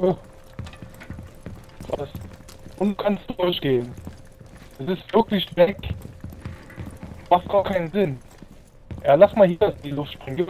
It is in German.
Oh. Was? Und du kannst durchgehen. Das ist wirklich weg. Macht gar keinen Sinn. Ja, lass mal hier in die Luft springen.